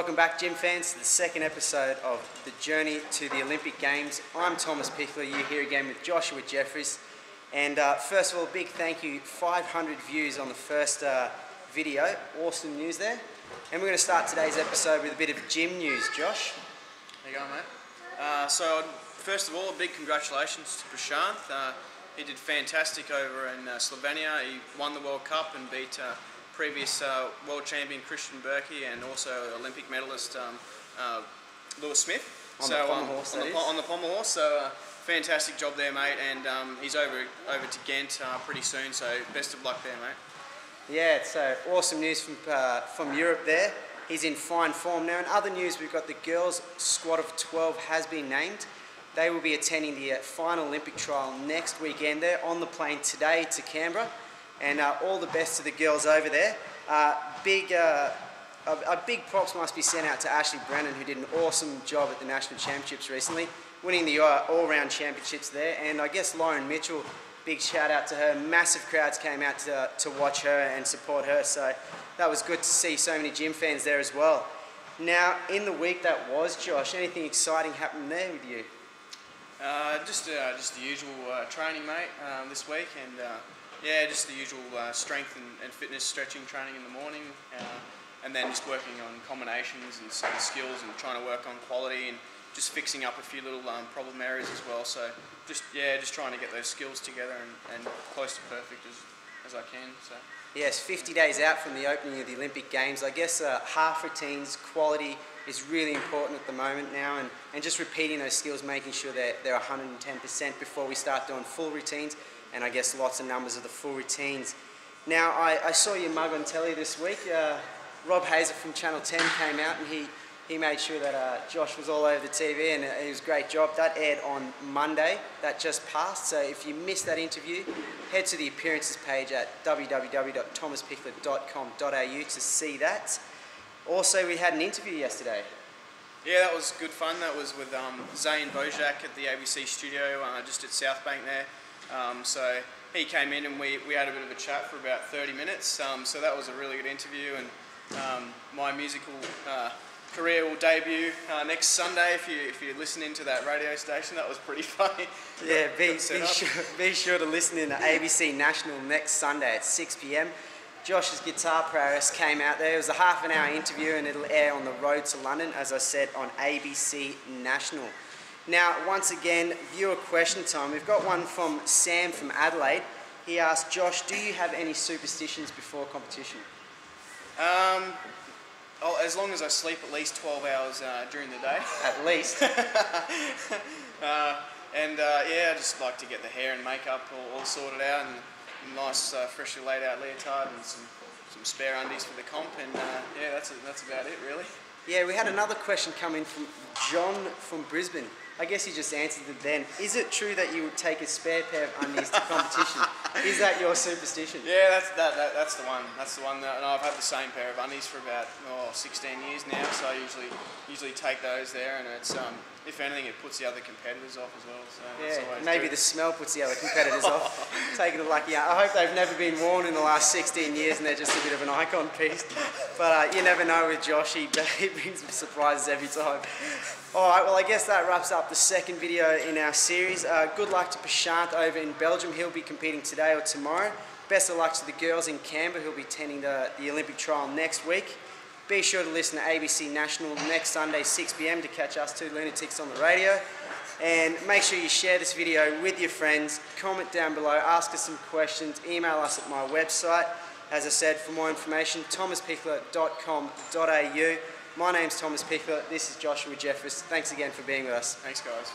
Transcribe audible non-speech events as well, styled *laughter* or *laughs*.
Welcome back, gym fans, to the second episode of the journey to the Olympic Games. I'm Thomas Pichler. You're here again with Joshua Jefferis. And uh, first of all, big thank you. 500 views on the first uh, video. Awesome news there. And we're going to start today's episode with a bit of gym news. Josh. There you go, mate. Uh, so, first of all, a big congratulations to Prashanth. Uh, he did fantastic over in uh, Slovenia. He won the World Cup and beat uh, previous uh, world champion Krisztián Berki and also Olympic medalist um, uh, Louis Smith. On so, the pommel um, horse, on, that the, is. on the pommel horse. So, uh, fantastic job there, mate. And um, he's over over to Ghent uh, pretty soon. So, best of luck there, mate. Yeah, so awesome news from, uh, from Europe there. He's in fine form now. In other news, we've got the girls' squad of 12 has been named. They will be attending the uh, final Olympic trial next weekend. They're on the plane today to Canberra. And uh, all the best to the girls over there. Uh, big, uh, a, a big props must be sent out to Ashley Brennan, who did an awesome job at the national championships recently, winning the uh, all-round championships there. And I guess Lauren Mitchell, big shout out to her. Massive crowds came out to, to watch her and support her. So that was good to see so many gym fans there as well. Now, in the week that was, Josh, anything exciting happened there with you? Uh, just uh, just the usual training, mate, um, this week, and yeah, just the usual uh, strength and, and fitness stretching training in the morning, uh, and then just working on combinations and skills and trying to work on quality and just fixing up a few little um, problem areas as well. So just yeah, just trying to get those skills together and, and close to perfect as, as I can. So. Yes, 50 days out from the opening of the Olympic Games. I guess uh, half routines, quality is really important at the moment now, and, and just repeating those skills, making sure that they're 110% before we start doing full routines, and I guess lots of numbers of the full routines. Now, I, I saw your mug on telly this week. Uh, Rob Hazer from Channel 10 came out and he, he made sure that uh, Josh was all over the TV and it was a great job. That aired on Monday, that just passed. So if you missed that interview, head to the appearances page at www.thomaspichler.com.au to see that. Also, we had an interview yesterday. Yeah, that was good fun. That was with um, Zane Bojak at the ABC studio, uh, just at South Bank there. Um, so he came in and we, we had a bit of a chat for about 30 minutes. Um, so that was a really good interview. And um, my musical uh, career will debut uh, next Sunday. If you if you're listening to that radio station, that was pretty *laughs* funny. Yeah, be, be, sure, be sure to listen in to ABC National next Sunday at 6 pm. Josh's guitar prowess came out there. It was a half an hour interview and it'll air on the road to London, as I said, on ABC National. Now, once again, viewer question time. We've got one from Sam from Adelaide. He asked, Josh, do you have any superstitions before competition? Um, oh, as long as I sleep at least 12 hours uh, during the day. *laughs* At least. *laughs* Uh, and uh, yeah, I just like to get the hair and makeup all, all sorted out and nice, uh, freshly laid out leotard and some, some spare undies for the comp. And uh, yeah, that's, that's about it really. Yeah, we had another question come in from John from Brisbane. I guess you just answered it then. Is it true that you would take a spare pair of undies to competition? *laughs* Is that your superstition? Yeah, that's that, that that's the one. That's the one that and I've had the same pair of undies for about oh, 16 years now. So I usually usually take those there, and it's um, if anything, it puts the other competitors off as well. So Yeah, maybe good. the smell puts the other *laughs* competitors off. Taking a lucky out. I hope they've never been worn in the last 16 years and they're just a bit of an icon piece. But uh, you never know with Josh, he, *laughs* he brings surprises every time. All right, well, I guess that wraps up the second video in our series. Uh, good luck to Prashanth over in Belgium. He'll be competing today or tomorrow. Best of luck to the girls in Canberra who'll be attending the, the Olympic trial next week. Be sure to listen to ABC National next Sunday, 6 p.m. to catch us two lunatics on the radio. And make sure you share this video with your friends. Comment down below, ask us some questions, email us at my website. As I said, for more information, thomaspichler.com.au. My name's Thomas Pichler. This is Joshua Jefferis. Thanks again for being with us. Thanks, guys.